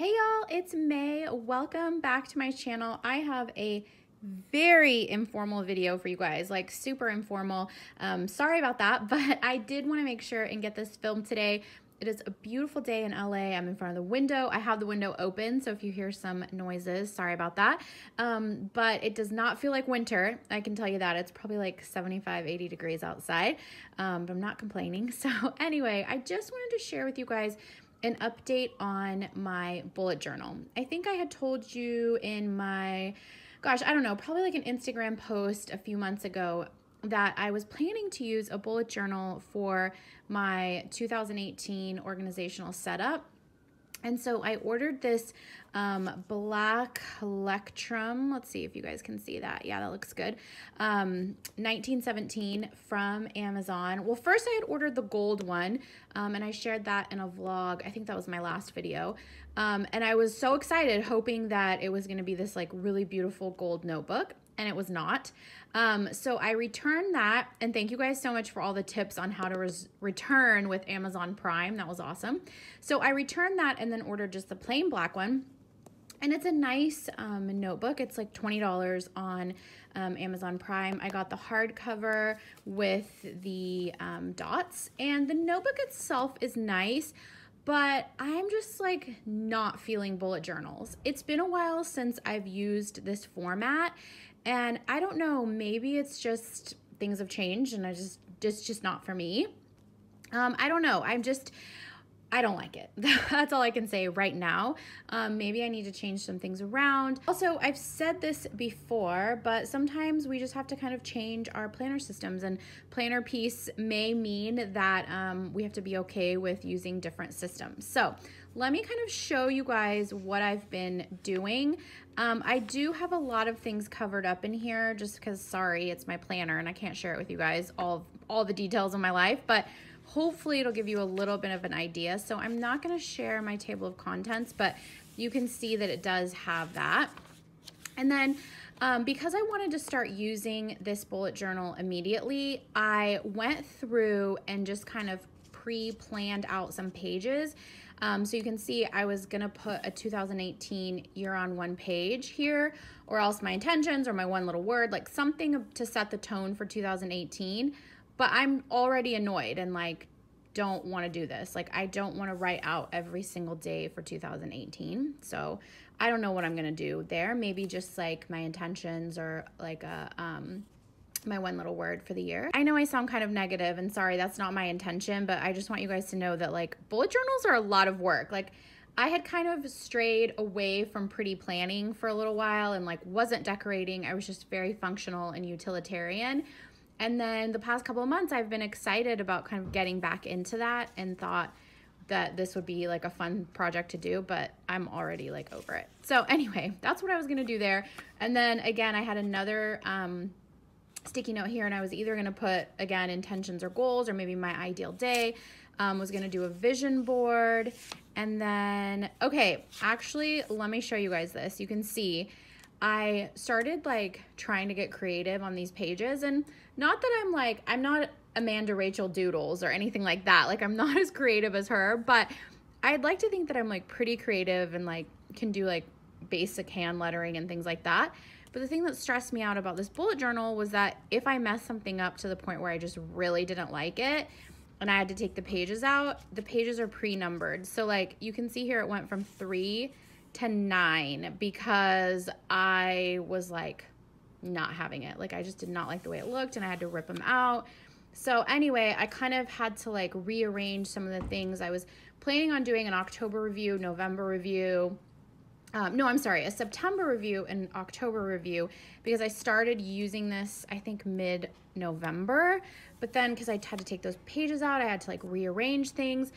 Hey y'all, it's Mae. Welcome back to my channel. I have a very informal video for you guys, like super informal. Um, sorry about that, but I did want to make sure and get this filmed today. It is a beautiful day in LA. I'm in front of the window. I have the window open, so if you hear some noises, sorry about that. Um, but it does not feel like winter. I can tell you that. It's probably like 75, 80 degrees outside, um, but I'm not complaining. So anyway, I just wanted to share with you guys an update on my bullet journal. I think I had told you in my, gosh, I don't know, probably like an Instagram post a few months ago that I was planning to use a bullet journal for my 2018 organizational setup. And so I ordered this um, black Leuchtturm. Let's see if you guys can see that. Yeah, that looks good. Um, 1917 from Amazon. Well, first I had ordered the gold one, um, and I shared that in a vlog. I think that was my last video. Um, and I was so excited, hoping that it was going to be this like really beautiful gold notebook and it was not. Um, so I returned that, and thank you guys so much for all the tips on how to return with Amazon Prime. That was awesome. So I returned that and then ordered just the plain black one. And it's a nice um, notebook. It's like $20 on um, Amazon Prime. I got the hardcover with the um, dots, and the notebook itself is nice but I'm just like not feeling bullet journals. It's been a while since I've used this format and I don't know, maybe it's just things have changed and I just just just not for me. Um, I don't know. I'm just I don't like it. That's all I can say right now. Um, maybe I need to change some things around. Also, I've said this before, but sometimes we just have to kind of change our planner systems, and planner peace may mean that um, we have to be okay with using different systems. So, let me kind of show you guys what I've been doing. Um, I do have a lot of things covered up in here just because, sorry, it's my planner and I can't share it with you guys, all, all the details of my life, but hopefully it'll give you a little bit of an idea. So I'm not gonna share my table of contents, but you can see that it does have that. And then um, because I wanted to start using this bullet journal immediately, I went through and just kind of pre-planned out some pages. Um, so you can see I was gonna put a 2018 year on one page here, or else my intentions or my one little word, like something to set the tone for 2018 but I'm already annoyed and like don't want to do this. Like I don't want to write out every single day for 2018. So I don't know what I'm to do there. Maybe just like my intentions or like a um my one little word for the year. I know I sound kind of negative and sorry, that's not my intention, but I just want you guys to know that like bullet journals are a lot of work. Like I had kind of strayed away from pretty planning for a little while and like wasn't decorating. I was just very functional and utilitarian. And then the past couple of months, I've been excited about kind of getting back into that and thought that this would be like a fun project to do, but I'm already like over it. So anyway, that's what I was gonna do there. And then again, I had another um, sticky note here and I was either gonna put, again, intentions or goals or maybe my ideal day. Um, was gonna do a vision board. And then, okay, actually, let me show you guys this. You can see I started like trying to get creative on these pages and not that I'm like I'm not Amanda Rachel Doodles or anything like that. Like I'm not as creative as her, but I'd like to think that I'm like pretty creative and like can do like basic hand lettering and things like that. But the thing that stressed me out about this bullet journal was that if I messed something up to the point where I just really didn't like it and I had to take the pages out, the pages are pre-numbered. So like you can see here it went from 3 to nine because I was like not having it. Like I just did not like the way it looked and I had to rip them out. So anyway, I kind of had to like rearrange some of the things. I was planning on doing an October review, November review. Um, no, I'm sorry, a September review and October review because I started using this, I think mid November. But then because I had to take those pages out, I had to like rearrange things.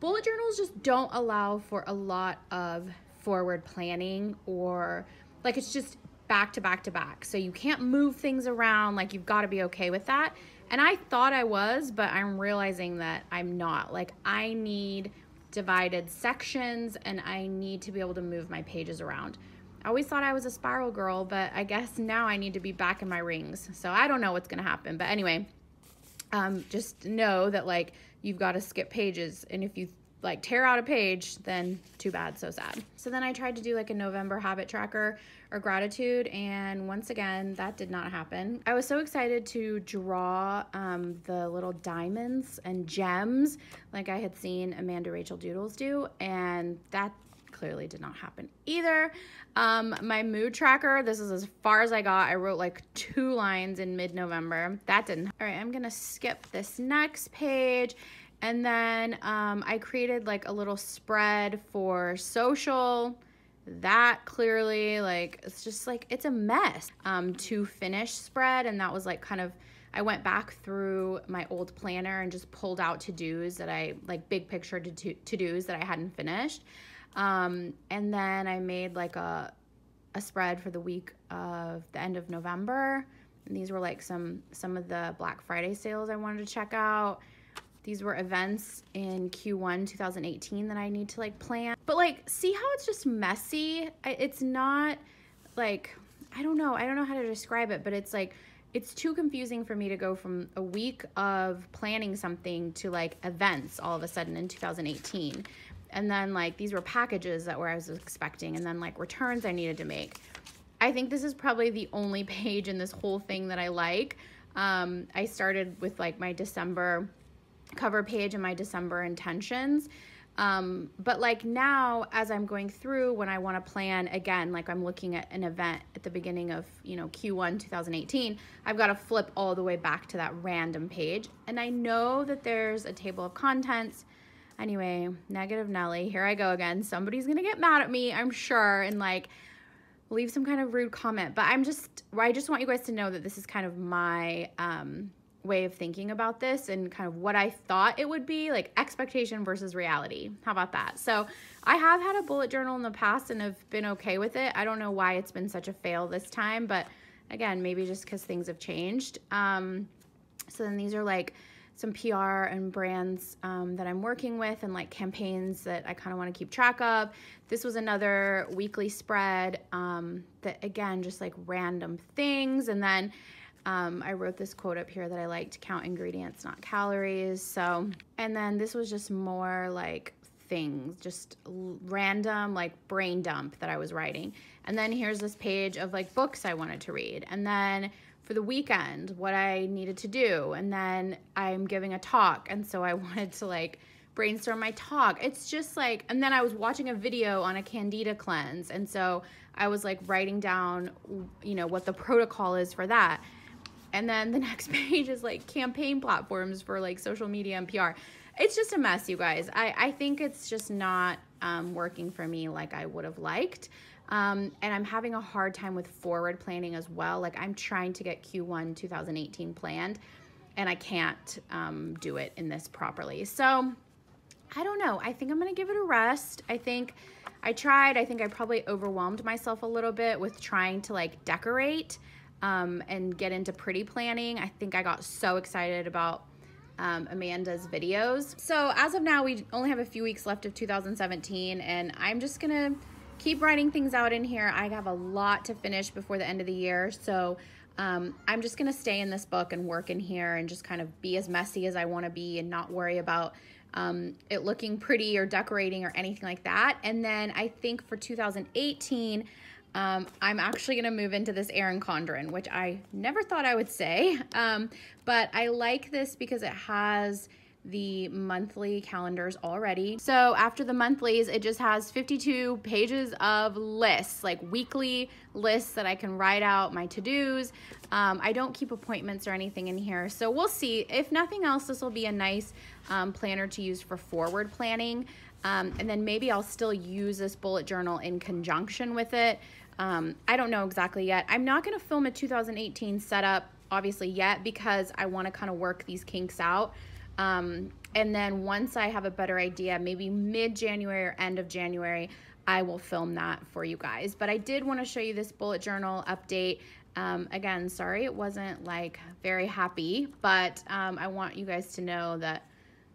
Bullet journals just don't allow for a lot of forward planning or like it's just back to back to back. So you can't move things around. Like you've got to be okay with that. And I thought I was, but I'm realizing that I'm not. Like I need divided sections and I need to be able to move my pages around. I always thought I was a spiral girl, but I guess now I need to be back in my rings. So I don't know what's going to happen. But anyway, um, just know that like you've got to skip pages. And if you like tear out a page, then too bad, so sad. So then I tried to do like a November habit tracker or gratitude, and once again, that did not happen. I was so excited to draw um, the little diamonds and gems like I had seen Amanda Rachel Doodles do, and that clearly did not happen either. Um, my mood tracker, this is as far as I got. I wrote like two lines in mid November. That didn't. All right, I'm gonna skip this next page and then um, I created like a little spread for social. That clearly, like, it's just like, it's a mess um, to finish spread. And that was like kind of, I went back through my old planner and just pulled out to dos that I, like, big picture to dos that I hadn't finished. Um, and then I made like a, a spread for the week of the end of November. And these were like some some of the Black Friday sales I wanted to check out. These were events in Q1 2018 that I need to like plan. But like, see how it's just messy? It's not like, I don't know. I don't know how to describe it, but it's like, it's too confusing for me to go from a week of planning something to like events all of a sudden in 2018. And then like these were packages that were I was expecting and then like returns I needed to make. I think this is probably the only page in this whole thing that I like. Um, I started with like my December cover page and my December intentions. Um, but like now, as I'm going through, when I want to plan again, like I'm looking at an event at the beginning of, you know, Q1 2018, I've got to flip all the way back to that random page. And I know that there's a table of contents. Anyway, negative Nelly, here I go again. Somebody's to get mad at me, I'm sure, and like leave some kind of rude comment. But I'm just, I just want you guys to know that this is kind of my, um, way of thinking about this and kind of what I thought it would be, like expectation versus reality. How about that? So I have had a bullet journal in the past and have been okay with it. I don't know why it's been such a fail this time, but again, maybe just because things have changed. Um, so then these are like some PR and brands um, that I'm working with and like campaigns that I kind of want to keep track of. This was another weekly spread um, that again, just like random things. And then um, I wrote this quote up here that I like to count ingredients, not calories. So, and then this was just more like things, just random like brain dump that I was writing. And then here's this page of like books I wanted to read. And then for the weekend, what I needed to do. And then I'm giving a talk. And so I wanted to like brainstorm my talk. It's just like, and then I was watching a video on a candida cleanse. And so I was like writing down, you know, what the protocol is for that. And then the next page is like campaign platforms for like social media and PR. It's just a mess, you guys. I, I think it's just not um, working for me like I would have liked. Um, and I'm having a hard time with forward planning as well. Like I'm trying to get Q1 2018 planned and I can't um, do it in this properly. So I don't know. I think I'm going to give it a rest. I think I tried. I think I probably overwhelmed myself a little bit with trying to like decorate um, and get into pretty planning. I think I got so excited about um, Amanda's videos. So as of now, we only have a few weeks left of 2017 and I'm just gonna keep writing things out in here. I have a lot to finish before the end of the year. So um, I'm just gonna stay in this book and work in here and just kind of be as messy as I wanna be and not worry about um, it looking pretty or decorating or anything like that. And then I think for 2018, um, I'm actually going to move into this Erin Condren, which I never thought I would say. Um, but I like this because it has the monthly calendars already. So after the monthlies, it just has 52 pages of lists, like weekly lists that I can write out my to-dos. Um, I don't keep appointments or anything in here. So we'll see. If nothing else, this will be a nice um, planner to use for forward planning. Um, and then maybe I'll still use this bullet journal in conjunction with it. Um, I don't know exactly yet. I'm not going to film a 2018 setup obviously yet because I want to kind of work these kinks out. Um, and then once I have a better idea, maybe mid-January or end of January, I will film that for you guys. But I did want to show you this bullet journal update. Um, again, sorry it wasn't like very happy, but um, I want you guys to know that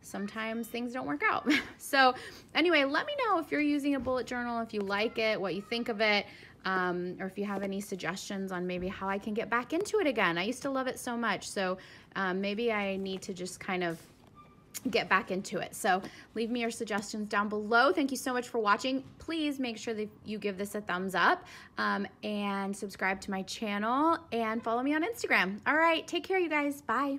sometimes things don't work out. so anyway, let me know if you're using a bullet journal, if you like it, what you think of it, um, or if you have any suggestions on maybe how I can get back into it again. I used to love it so much. So um, maybe I need to just kind of get back into it. So leave me your suggestions down below. Thank you so much for watching. Please make sure that you give this a thumbs up um, and subscribe to my channel and follow me on Instagram. All right, take care, you guys. Bye.